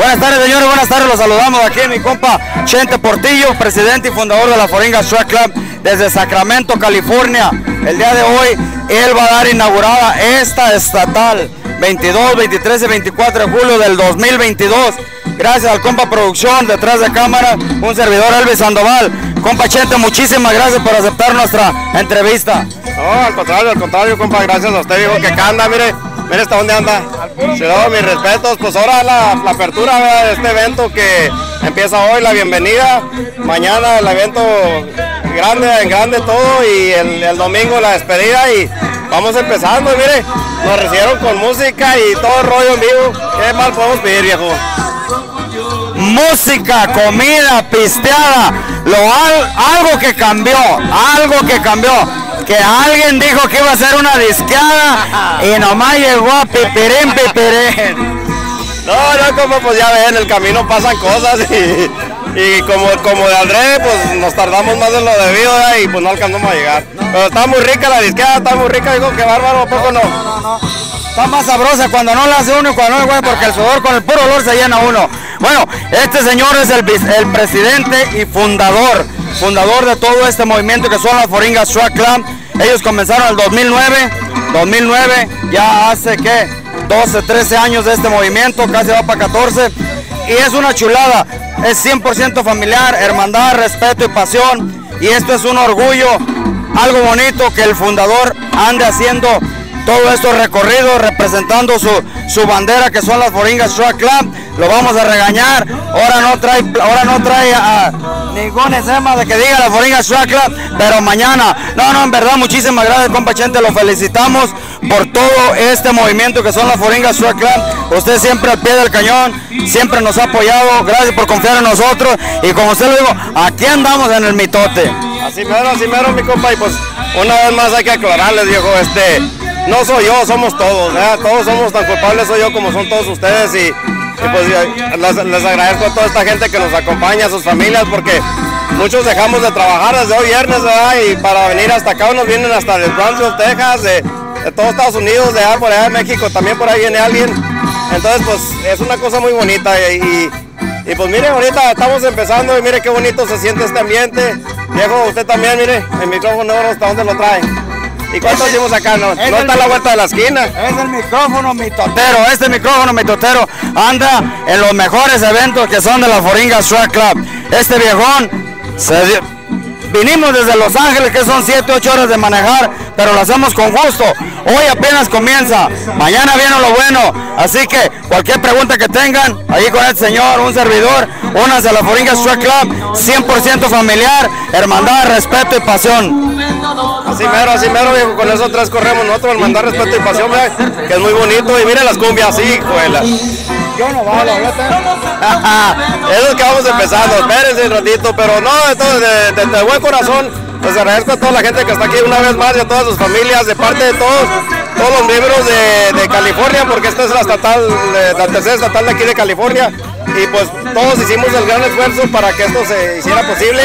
Buenas tardes, señores, buenas tardes, los saludamos aquí, mi compa Chente Portillo, presidente y fundador de la Foringa Swag Club desde Sacramento, California. El día de hoy, él va a dar inaugurada esta estatal 22, 23 y 24 de julio del 2022. Gracias al compa Producción, detrás de cámara, un servidor Elvis Sandoval. Compa Chente, muchísimas gracias por aceptar nuestra entrevista. No, al contrario, al contrario, compa, gracias a usted, dijo que anda, mire, mire hasta dónde anda. Se da mis respetos, pues ahora la, apertura de este evento que empieza hoy, la bienvenida, mañana el evento grande, en grande todo y el, domingo la despedida y vamos empezando, mire, nos recibieron con música y todo el rollo en vivo, ¿qué más podemos pedir, viejo? música, comida, pisteada, lo, al- algo que cambió, algo que cambió. Que alguien dijo que iba a ser una disqueada y nomás llegó a pipirín, pipirín. No, no, como pues ya ven, en el camino pasan cosas y, y como, como de André, pues nos tardamos más de lo debido ¿verdad? y pues no alcanzamos a llegar. Pero está muy rica la disqueada, está muy rica, digo que bárbaro, ¿a poco no? Está más sabrosa cuando no la hace uno y cuando no, güey, porque el sudor con el puro olor se llena uno. Bueno, este señor es el, el presidente y fundador, fundador de todo este movimiento que son las Foringas Swag Club. Ellos comenzaron en el 2009, 2009, ya hace que 12, 13 años de este movimiento, casi va para 14. Y es una chulada, es 100% familiar, hermandad, respeto y pasión. Y esto es un orgullo, algo bonito que el fundador ande haciendo todos estos recorridos representando su, su bandera que son las Foringas Swag Club. Lo vamos a regañar. Ahora no trae, ahora no trae a ningún esema de que diga la Foringas Swag pero mañana. No, no, en verdad, muchísimas gracias, compa Chente. Lo felicitamos por todo este movimiento que son las Foringas Swag. Usted siempre al pie del cañón, siempre nos ha apoyado. Gracias por confiar en nosotros. Y como usted lo dijo, aquí andamos en el mitote. Así mero, así mero, mi compa, y pues una vez más hay que aclararles, viejo, este, no soy yo, somos todos, todos somos tan culpables, soy yo como son todos ustedes y, y pues les, les agradezco a toda esta gente que nos acompaña, a sus familias, porque muchos dejamos de trabajar desde hoy viernes, ¿verdad? Y para venir hasta acá, unos vienen hasta de Brownsville, Texas, de, de todos Estados Unidos, de allá por allá de México, también por ahí viene alguien, entonces pues es una cosa muy bonita y, y y pues mire, ahorita estamos empezando y mire qué bonito se siente este ambiente. Viejo, usted también, mire, el micrófono ¿hasta dónde lo trae? ¿Y cuántos hicimos acá? No, no está a la vuelta de la esquina. Es el micrófono mitotero, este micrófono mitotero anda en los mejores eventos que son de la Foringa Swag Club. Este viejón, se dio- vinimos desde Los Ángeles que son 7, 8 horas de manejar, pero lo hacemos con gusto. Hoy apenas comienza, mañana viene lo bueno, así que cualquier pregunta que tengan, ahí con el señor, un servidor, únanse a la Foringa Swag Club, 100% familiar, hermandad, respeto y pasión. Así mero, así mero, viejo, con esos tres corremos nosotros, el mandar respeto y pasión, ¿verdad? que es muy bonito. Y mire las cumbias, sí, juela. Yo no valo, Eso es que vamos empezando, espérense un ratito, pero no, de, todo, de, de- de buen corazón, les agradezco a toda la gente que está aquí una vez más y a todas sus familias, de parte de todos, todos los miembros de, de California, porque esta es la estatal, de- la tercera estatal de aquí de California, y pues todos hicimos el gran esfuerzo para que esto se hiciera posible.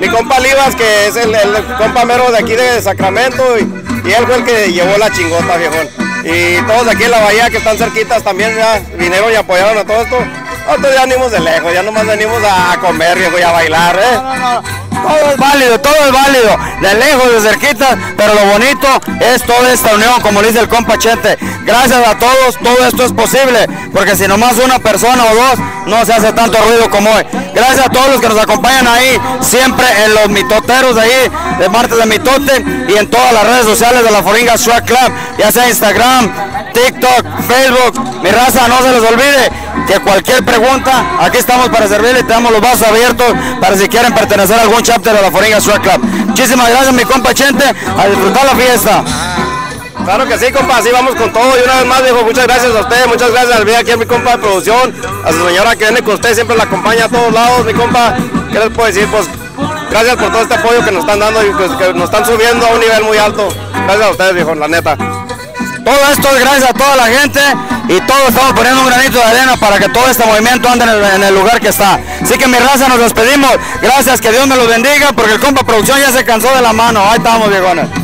Mi compa Livas, que es el, compa mero de aquí de Sacramento, y, y él fue el que llevó la chingota, viejón. Y todos de aquí en la bahía que están cerquitas también ya vinieron y apoyaron a todo esto. Nosotros ya venimos de lejos, ya nomás venimos a, comer, viejo, y a bailar, ¿eh? Todo es válido, todo es válido, de lejos, de cerquita, pero lo bonito es toda esta unión, como dice el compa Chente. Gracias a todos, todo esto es posible, porque si nomás una persona o dos, no se hace tanto ruido como hoy. Gracias a todos los que nos acompañan ahí, siempre en los mitoteros de ahí, de Martes de Mitote, y en todas las redes sociales de la Foringa Swag Club, ya sea Instagram, TikTok, Facebook, mi raza, no se les olvide que cualquier pregunta, aquí estamos para servirle, te damos los vasos abiertos para si quieren pertenecer a algún chapter de la Foringa Swag Club. Muchísimas gracias mi compa Chente, a disfrutar la fiesta. Claro que sí, compa, así vamos con todo. Y una vez más, viejo, muchas gracias a usted, muchas gracias al aquí a mi compa de producción, a su señora que viene con usted, siempre la acompaña a todos lados, mi compa. ¿Qué les puedo decir? Pues gracias por todo este apoyo que nos están dando y que, que nos están subiendo a un nivel muy alto. Gracias a ustedes, viejo, la neta. Todo esto es gracias a toda la gente y todos estamos poniendo un granito de arena para que todo este movimiento ande en el, en el lugar que está. Así que mi raza nos despedimos. Gracias, que Dios me los bendiga porque el compa producción ya se cansó de la mano. Ahí estamos, viejones.